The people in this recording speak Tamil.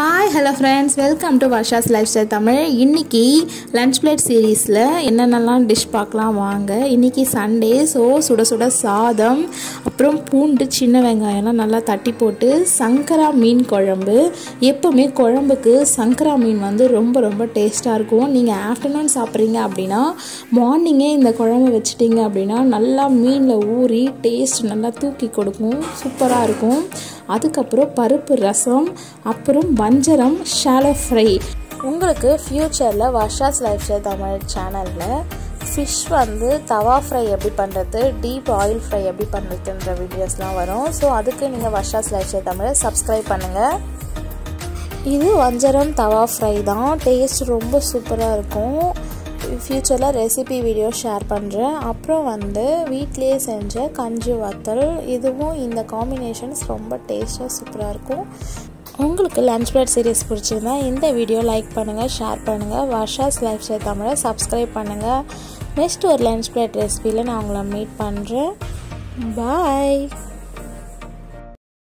Hi hello friends welcome to Varsha's lifestyle Tamil இன்றைக்கி லன்ச் பிளேட் சீரீஸில் என்னென்னலாம் டிஷ் பார்க்கலாம் வாங்க. இன்றைக்கி சண்டே ஸோ சுட சுட சாதம் அப்புறம் பூண்டு சின்ன வெங்காயம்லாம் நல்லா தட்டி போட்டு சங்கரா மீன் குழம்பு. எப்போவுமே குழம்புக்கு சங்கரா மீன் வந்து ரொம்ப ரொம்ப டேஸ்ட்டாக இருக்கும். நீங்கள் ஆஃப்டர்நூன் சாப்பிட்றீங்க அப்படின்னா மார்னிங்கே இந்த குழம்பு வச்சுட்டிங்க அப்படின்னா நல்லா மீனில் ஊறி டேஸ்ட் நல்லா தூக்கி கொடுக்கும். சூப்பராக இருக்கும். அதுக்கப்புறம் பருப்பு ரசம் அப்புறம் வஞ்சரம் ஷாலோ ஃப்ரை உங்களுக்கு ஃப்யூச்சரில் வர்ஷாஸ் லைஃப் ஸ்டைல் தமிழ் சேனலில் ஃபிஷ் வந்து தவா ஃப்ரை எப்படி பண்ணுறது டீப் ஆயில் ஃப்ரை எப்படி பண்ணுறதுன்ற வீடியோஸ்லாம் வரும். ஸோ அதுக்கு நீங்கள் வர்ஷாஸ் லைஃப் ஸ்டைல் தமிழை சப்ஸ்கிரைப் பண்ணுங்கள் இது வஞ்சரம் தவா ஃப்ரை தான். டேஸ்ட் ரொம்ப சூப்பராக இருக்கும். ஃப்யூச்சரில் ரெசிபி வீடியோ ஷேர் பண்ணுறேன் அப்புறம் வந்து வீட்லேயே செஞ்ச கஞ்சி வத்தல். இதுவும் இந்த காம்பினேஷன்ஸ் ரொம்ப டேஸ்ட்டாக சூப்பராக இருக்கும். உங்களுக்கு லன்ச் பிளேட் சீரீஸ் பிடிச்சிருந்தா இந்த வீடியோ லைக் பண்ணுங்கள் ஷேர் பண்ணுங்கள் வர்ஷாஸ் லைஃப் ஸ்டைல் தமிழை சப்ஸ்கிரைப் பண்ணுங்கள் நெக்ஸ்ட் ஒரு லன்ச் பிளேட் ரெசிபியில் நான் உங்களை மீட் பண்ணுறேன் பாய்